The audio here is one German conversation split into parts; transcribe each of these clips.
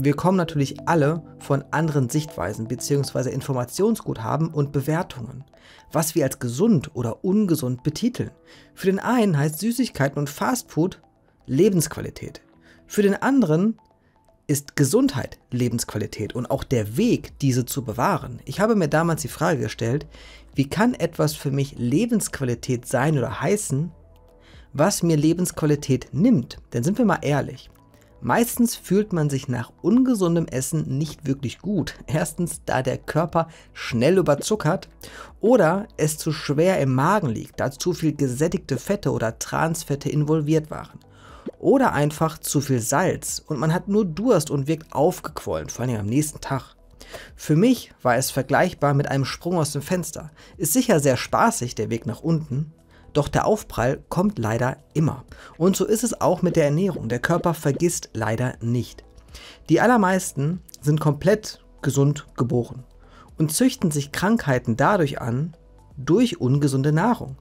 wir kommen natürlich alle von anderen Sichtweisen bzw. Informationsguthaben und Bewertungen, was wir als gesund oder ungesund betiteln. Für den einen heißt Süßigkeiten und Fastfood Lebensqualität. Für den anderen ist Gesundheit Lebensqualität und auch der Weg, diese zu bewahren. Ich habe mir damals die Frage gestellt, wie kann etwas für mich Lebensqualität sein oder heißen, was mir Lebensqualität nimmt? Denn sind wir mal ehrlich, Meistens fühlt man sich nach ungesundem Essen nicht wirklich gut. Erstens, da der Körper schnell überzuckert oder es zu schwer im Magen liegt, da zu viel gesättigte Fette oder Transfette involviert waren. Oder einfach zu viel Salz und man hat nur Durst und wirkt aufgequollen, vor allem am nächsten Tag. Für mich war es vergleichbar mit einem Sprung aus dem Fenster. Ist sicher sehr spaßig der Weg nach unten, doch der Aufprall kommt leider immer. Und so ist es auch mit der Ernährung. Der Körper vergisst leider nicht. Die allermeisten sind komplett gesund geboren und züchten sich Krankheiten dadurch an, durch ungesunde Nahrung.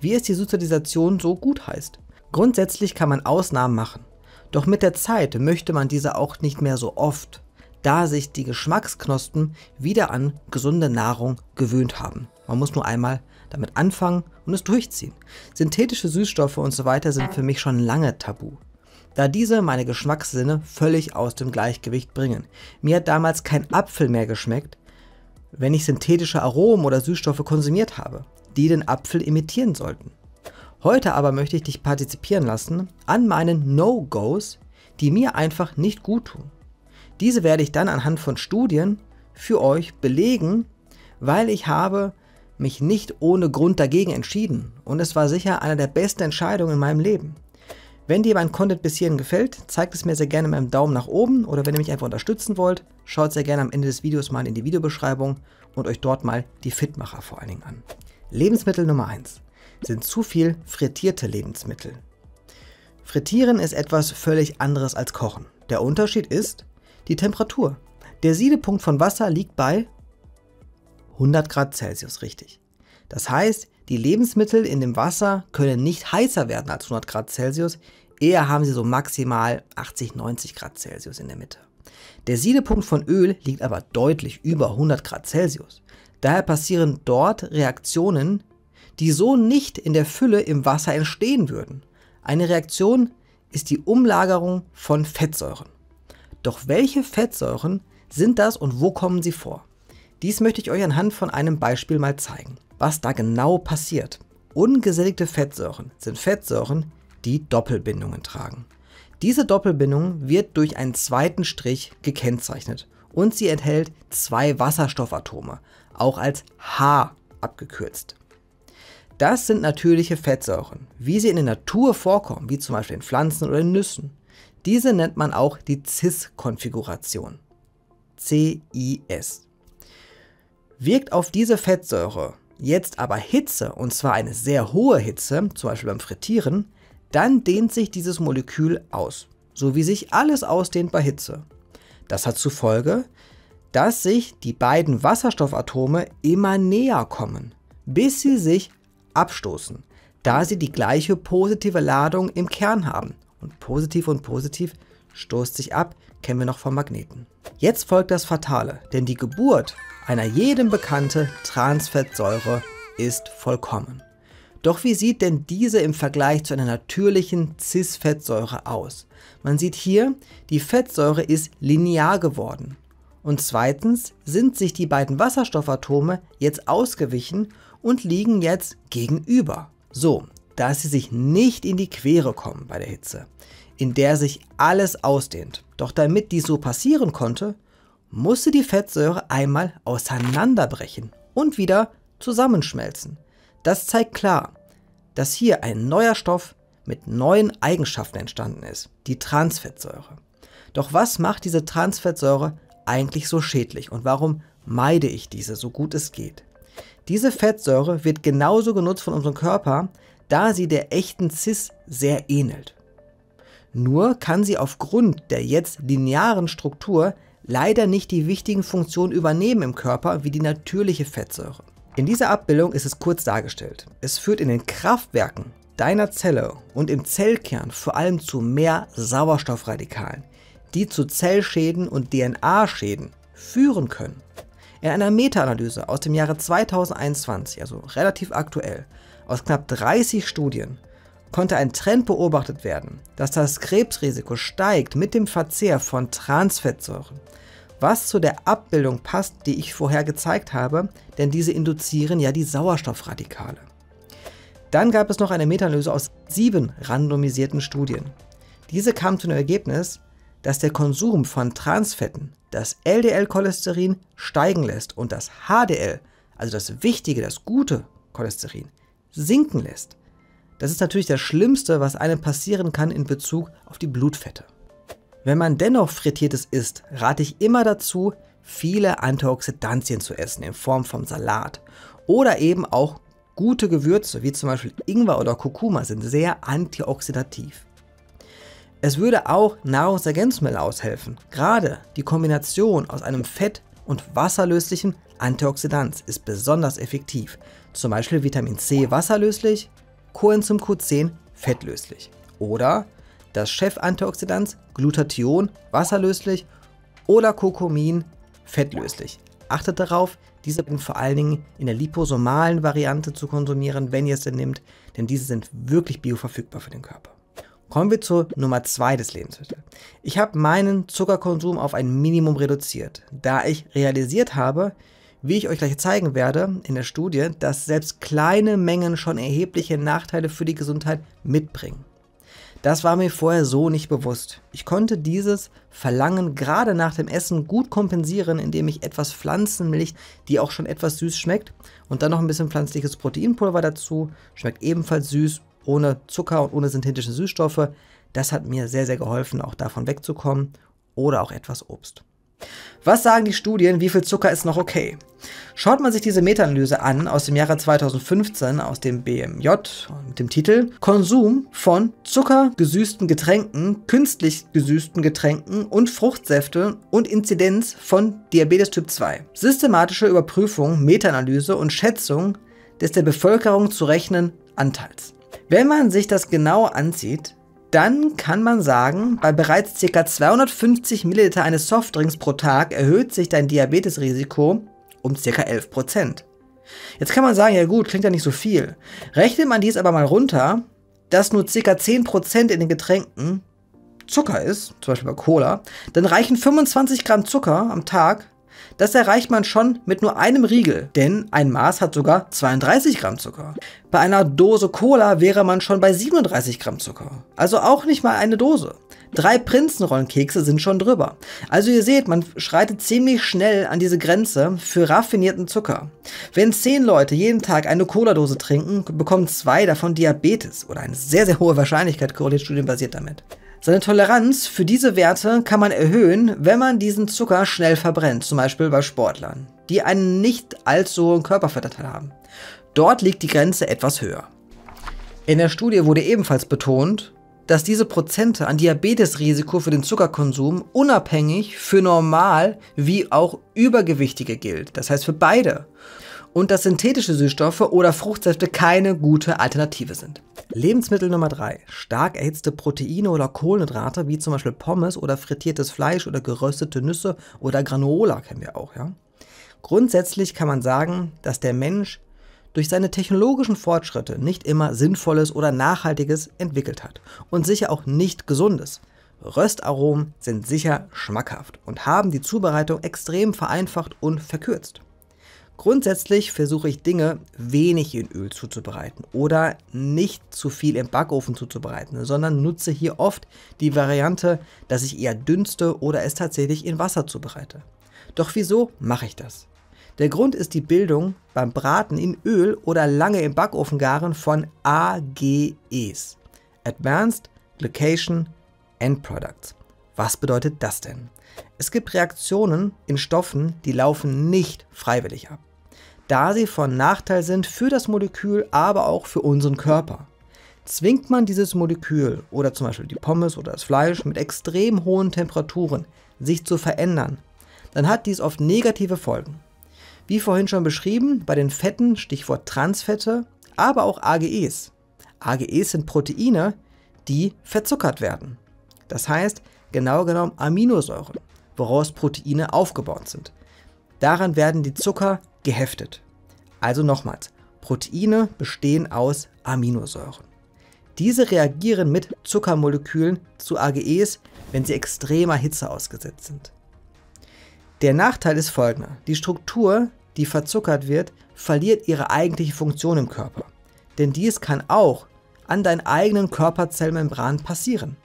Wie es die Sozialisation so gut heißt. Grundsätzlich kann man Ausnahmen machen. Doch mit der Zeit möchte man diese auch nicht mehr so oft, da sich die Geschmacksknospen wieder an gesunde Nahrung gewöhnt haben. Man muss nur einmal damit anfangen und es durchziehen. Synthetische Süßstoffe und so weiter sind für mich schon lange tabu. Da diese meine Geschmackssinne völlig aus dem Gleichgewicht bringen. Mir hat damals kein Apfel mehr geschmeckt, wenn ich synthetische Aromen oder Süßstoffe konsumiert habe, die den Apfel imitieren sollten. Heute aber möchte ich dich partizipieren lassen an meinen No-Gos, die mir einfach nicht gut tun. Diese werde ich dann anhand von Studien für euch belegen, weil ich habe mich nicht ohne Grund dagegen entschieden und es war sicher eine der besten Entscheidungen in meinem Leben. Wenn dir mein Content bis hierhin gefällt, zeigt es mir sehr gerne mit einem Daumen nach oben oder wenn ihr mich einfach unterstützen wollt, schaut sehr gerne am Ende des Videos mal in die Videobeschreibung und euch dort mal die Fitmacher vor allen Dingen an. Lebensmittel Nummer 1 sind zu viel frittierte Lebensmittel. Frittieren ist etwas völlig anderes als Kochen. Der Unterschied ist die Temperatur. Der Siedepunkt von Wasser liegt bei 100 Grad Celsius, richtig. Das heißt, die Lebensmittel in dem Wasser können nicht heißer werden als 100 Grad Celsius, eher haben sie so maximal 80, 90 Grad Celsius in der Mitte. Der Siedepunkt von Öl liegt aber deutlich über 100 Grad Celsius. Daher passieren dort Reaktionen, die so nicht in der Fülle im Wasser entstehen würden. Eine Reaktion ist die Umlagerung von Fettsäuren. Doch welche Fettsäuren sind das und wo kommen sie vor? Dies möchte ich euch anhand von einem Beispiel mal zeigen. Was da genau passiert. Ungesättigte Fettsäuren sind Fettsäuren, die Doppelbindungen tragen. Diese Doppelbindung wird durch einen zweiten Strich gekennzeichnet und sie enthält zwei Wasserstoffatome, auch als H abgekürzt. Das sind natürliche Fettsäuren, wie sie in der Natur vorkommen, wie zum Beispiel in Pflanzen oder in Nüssen. Diese nennt man auch die CIS-Konfiguration. CIS. Wirkt auf diese Fettsäure jetzt aber Hitze, und zwar eine sehr hohe Hitze, zum Beispiel beim Frittieren, dann dehnt sich dieses Molekül aus, so wie sich alles ausdehnt bei Hitze. Das hat zur Folge, dass sich die beiden Wasserstoffatome immer näher kommen, bis sie sich abstoßen, da sie die gleiche positive Ladung im Kern haben. Und positiv und positiv stoßt sich ab, kennen wir noch vom Magneten. Jetzt folgt das Fatale, denn die Geburt einer jedem bekannte Transfettsäure ist vollkommen. Doch wie sieht denn diese im Vergleich zu einer natürlichen Cis-Fettsäure aus? Man sieht hier, die Fettsäure ist linear geworden. Und zweitens sind sich die beiden Wasserstoffatome jetzt ausgewichen und liegen jetzt gegenüber. So, dass sie sich nicht in die Quere kommen bei der Hitze, in der sich alles ausdehnt. Doch damit dies so passieren konnte, musste die Fettsäure einmal auseinanderbrechen und wieder zusammenschmelzen. Das zeigt klar, dass hier ein neuer Stoff mit neuen Eigenschaften entstanden ist, die Transfettsäure. Doch was macht diese Transfettsäure eigentlich so schädlich und warum meide ich diese so gut es geht? Diese Fettsäure wird genauso genutzt von unserem Körper, da sie der echten Cis sehr ähnelt. Nur kann sie aufgrund der jetzt linearen Struktur leider nicht die wichtigen Funktionen übernehmen im Körper wie die natürliche Fettsäure. In dieser Abbildung ist es kurz dargestellt. Es führt in den Kraftwerken deiner Zelle und im Zellkern vor allem zu mehr Sauerstoffradikalen, die zu Zellschäden und DNA-Schäden führen können. In einer Meta-Analyse aus dem Jahre 2021, also relativ aktuell, aus knapp 30 Studien, konnte ein Trend beobachtet werden, dass das Krebsrisiko steigt mit dem Verzehr von Transfettsäuren, was zu der Abbildung passt, die ich vorher gezeigt habe, denn diese induzieren ja die Sauerstoffradikale. Dann gab es noch eine Meta-Analyse aus sieben randomisierten Studien. Diese kam zu dem Ergebnis, dass der Konsum von Transfetten das LDL-Cholesterin steigen lässt und das HDL, also das wichtige, das gute Cholesterin, sinken lässt. Das ist natürlich das Schlimmste, was einem passieren kann in Bezug auf die Blutfette. Wenn man dennoch frittiertes isst, rate ich immer dazu, viele Antioxidantien zu essen in Form von Salat. Oder eben auch gute Gewürze, wie zum Beispiel Ingwer oder Kurkuma, sind sehr antioxidativ. Es würde auch Nahrungsergänzungsmittel aushelfen. Gerade die Kombination aus einem fett- und wasserlöslichen Antioxidant ist besonders effektiv. Zum Beispiel Vitamin C wasserlöslich, Coenzym Q10 fettlöslich. Oder das Chef-Antioxidant Glutathion wasserlöslich oder Kurkumin fettlöslich. Achtet darauf, diese vor allen Dingen in der liposomalen Variante zu konsumieren, wenn ihr es denn nehmt, denn diese sind wirklich bioverfügbar für den Körper. Kommen wir zur Nummer 2 des Lebensmittels. Ich habe meinen Zuckerkonsum auf ein Minimum reduziert, da ich realisiert habe, wie ich euch gleich zeigen werde in der Studie, dass selbst kleine Mengen schon erhebliche Nachteile für die Gesundheit mitbringen. Das war mir vorher so nicht bewusst. Ich konnte dieses Verlangen gerade nach dem Essen gut kompensieren, indem ich etwas Pflanzenmilch, die auch schon etwas süß schmeckt, und dann noch ein bisschen pflanzliches Proteinpulver dazu, schmeckt ebenfalls süß, ohne Zucker und ohne synthetische Süßstoffe. Das hat mir sehr, sehr geholfen, auch davon wegzukommen. Oder auch etwas Obst. Was sagen die Studien, wie viel Zucker ist noch okay? Schaut man sich diese Meta-Analyse an aus dem Jahre 2015 aus dem BMJ mit dem Titel Konsum von zuckergesüßten Getränken, künstlich gesüßten Getränken und Fruchtsäfte und Inzidenz von Diabetes Typ 2. Systematische Überprüfung, Meta-Analyse und Schätzung des der Bevölkerung zu rechnen Anteils. Wenn man sich das genau ansieht, dann kann man sagen, bei bereits ca. 250 Milliliter eines Softdrinks pro Tag erhöht sich dein Diabetesrisiko um ca. 11%. Jetzt kann man sagen, ja gut, klingt ja nicht so viel. Rechnet man dies aber mal runter, dass nur ca. 10% in den Getränken Zucker ist, zum Beispiel bei Cola, dann reichen 25 Gramm Zucker am Tag das erreicht man schon mit nur einem Riegel, denn ein Maß hat sogar 32 Gramm Zucker. Bei einer Dose Cola wäre man schon bei 37 Gramm Zucker. Also auch nicht mal eine Dose. Drei Prinzenrollenkekse sind schon drüber. Also ihr seht, man schreitet ziemlich schnell an diese Grenze für raffinierten Zucker. Wenn zehn Leute jeden Tag eine Cola-Dose trinken, bekommen zwei davon Diabetes oder eine sehr, sehr hohe Wahrscheinlichkeit korreliert studienbasiert damit. Seine Toleranz für diese Werte kann man erhöhen, wenn man diesen Zucker schnell verbrennt, zum Beispiel bei Sportlern, die einen nicht allzu hohen Körperfettanteil haben. Dort liegt die Grenze etwas höher. In der Studie wurde ebenfalls betont, dass diese Prozente an Diabetesrisiko für den Zuckerkonsum unabhängig für normal wie auch übergewichtige gilt, das heißt für beide, und dass synthetische Süßstoffe oder Fruchtsäfte keine gute Alternative sind. Lebensmittel Nummer 3. Stark erhitzte Proteine oder Kohlenhydrate, wie zum Beispiel Pommes oder frittiertes Fleisch oder geröstete Nüsse oder Granola kennen wir auch, ja. Grundsätzlich kann man sagen, dass der Mensch durch seine technologischen Fortschritte nicht immer Sinnvolles oder Nachhaltiges entwickelt hat und sicher auch nicht Gesundes. Röstaromen sind sicher schmackhaft und haben die Zubereitung extrem vereinfacht und verkürzt. Grundsätzlich versuche ich Dinge wenig in Öl zuzubereiten oder nicht zu viel im Backofen zuzubereiten, sondern nutze hier oft die Variante, dass ich eher dünste oder es tatsächlich in Wasser zubereite. Doch wieso mache ich das? Der Grund ist die Bildung beim Braten in Öl oder lange im Backofen garen von AGEs. Advanced Glycation End Products. Was bedeutet das denn? Es gibt Reaktionen in Stoffen, die laufen nicht freiwillig ab da sie von Nachteil sind für das Molekül, aber auch für unseren Körper. Zwingt man dieses Molekül oder zum Beispiel die Pommes oder das Fleisch mit extrem hohen Temperaturen sich zu verändern, dann hat dies oft negative Folgen. Wie vorhin schon beschrieben, bei den Fetten, Stichwort Transfette, aber auch AGEs. AGEs sind Proteine, die verzuckert werden. Das heißt, genau genommen Aminosäuren, woraus Proteine aufgebaut sind. Daran werden die Zucker geheftet. Also nochmals, Proteine bestehen aus Aminosäuren. Diese reagieren mit Zuckermolekülen zu AGEs, wenn sie extremer Hitze ausgesetzt sind. Der Nachteil ist folgender. Die Struktur, die verzuckert wird, verliert ihre eigentliche Funktion im Körper. Denn dies kann auch an deinen eigenen Körperzellmembranen passieren.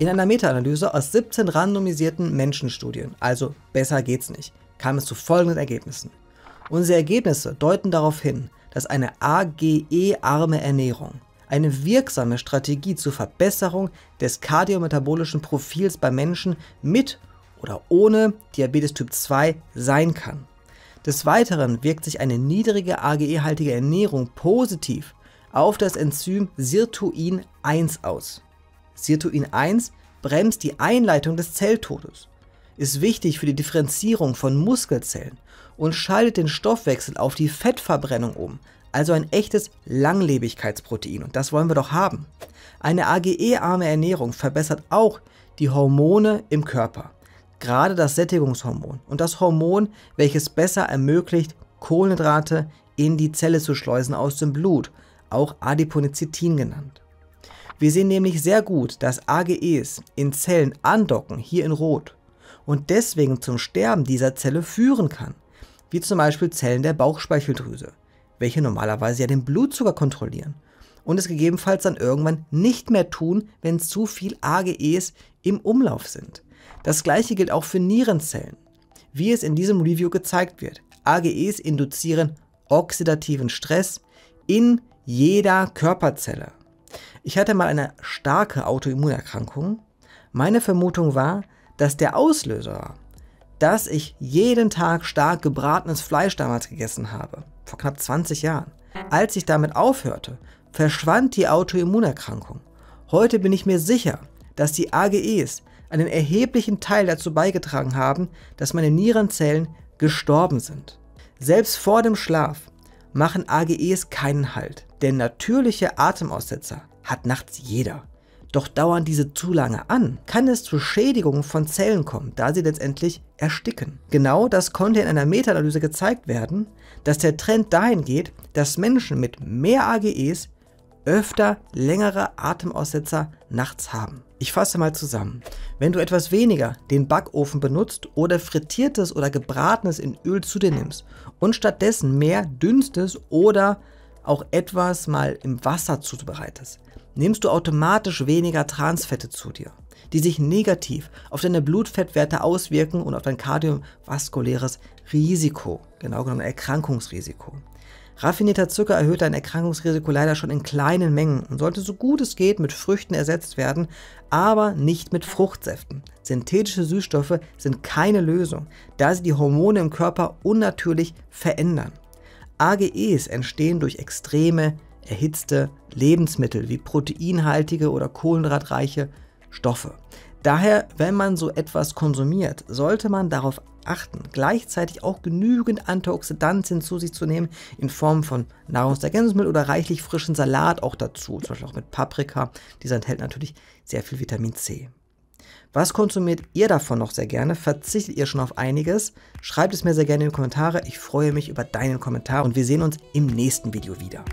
In einer Meta-Analyse aus 17 randomisierten Menschenstudien, also besser geht's nicht, kam es zu folgenden Ergebnissen. Unsere Ergebnisse deuten darauf hin, dass eine AGE-arme Ernährung eine wirksame Strategie zur Verbesserung des kardiometabolischen Profils bei Menschen mit oder ohne Diabetes Typ 2 sein kann. Des Weiteren wirkt sich eine niedrige AGE-haltige Ernährung positiv auf das Enzym Sirtuin 1 aus. Sirtuin 1 bremst die Einleitung des Zelltodes, ist wichtig für die Differenzierung von Muskelzellen und schaltet den Stoffwechsel auf die Fettverbrennung um, also ein echtes Langlebigkeitsprotein und das wollen wir doch haben. Eine AGE-arme Ernährung verbessert auch die Hormone im Körper gerade das Sättigungshormon und das Hormon, welches besser ermöglicht, Kohlenhydrate in die Zelle zu schleusen aus dem Blut, auch Adiponectin genannt. Wir sehen nämlich sehr gut, dass AGEs in Zellen andocken, hier in Rot, und deswegen zum Sterben dieser Zelle führen kann, wie zum Beispiel Zellen der Bauchspeicheldrüse, welche normalerweise ja den Blutzucker kontrollieren und es gegebenenfalls dann irgendwann nicht mehr tun, wenn zu viel AGEs im Umlauf sind. Das gleiche gilt auch für Nierenzellen. Wie es in diesem Review gezeigt wird, AGEs induzieren oxidativen Stress in jeder Körperzelle. Ich hatte mal eine starke Autoimmunerkrankung. Meine Vermutung war, dass der Auslöser war, dass ich jeden Tag stark gebratenes Fleisch damals gegessen habe, vor knapp 20 Jahren. Als ich damit aufhörte, verschwand die Autoimmunerkrankung. Heute bin ich mir sicher, dass die AGEs einen erheblichen Teil dazu beigetragen haben, dass meine Nierenzellen gestorben sind. Selbst vor dem Schlaf machen AGEs keinen Halt, denn natürliche Atemaussetzer hat nachts jeder. Doch dauern diese zu lange an, kann es zu Schädigungen von Zellen kommen, da sie letztendlich ersticken. Genau das konnte in einer Meta-Analyse gezeigt werden, dass der Trend dahin geht, dass Menschen mit mehr AGEs öfter längere Atemaussetzer nachts haben. Ich fasse mal zusammen. Wenn du etwas weniger den Backofen benutzt oder frittiertes oder gebratenes in Öl zu dir nimmst und stattdessen mehr dünstes oder auch etwas mal im Wasser zubereitest, nimmst du automatisch weniger Transfette zu dir, die sich negativ auf deine Blutfettwerte auswirken und auf dein kardiovaskuläres Risiko, genau genommen Erkrankungsrisiko. Raffinierter Zucker erhöht dein Erkrankungsrisiko leider schon in kleinen Mengen und sollte so gut es geht mit Früchten ersetzt werden, aber nicht mit Fruchtsäften. Synthetische Süßstoffe sind keine Lösung, da sie die Hormone im Körper unnatürlich verändern. AGEs entstehen durch extreme, erhitzte Lebensmittel wie proteinhaltige oder kohlenhydratreiche Stoffe. Daher, wenn man so etwas konsumiert, sollte man darauf achten, gleichzeitig auch genügend Antioxidantien zu sich zu nehmen, in Form von Nahrungsergänzungsmittel oder reichlich frischen Salat auch dazu, zum Beispiel auch mit Paprika. Dieser enthält natürlich sehr viel Vitamin C. Was konsumiert ihr davon noch sehr gerne? Verzichtet ihr schon auf einiges? Schreibt es mir sehr gerne in die Kommentare. Ich freue mich über deinen Kommentar und wir sehen uns im nächsten Video wieder.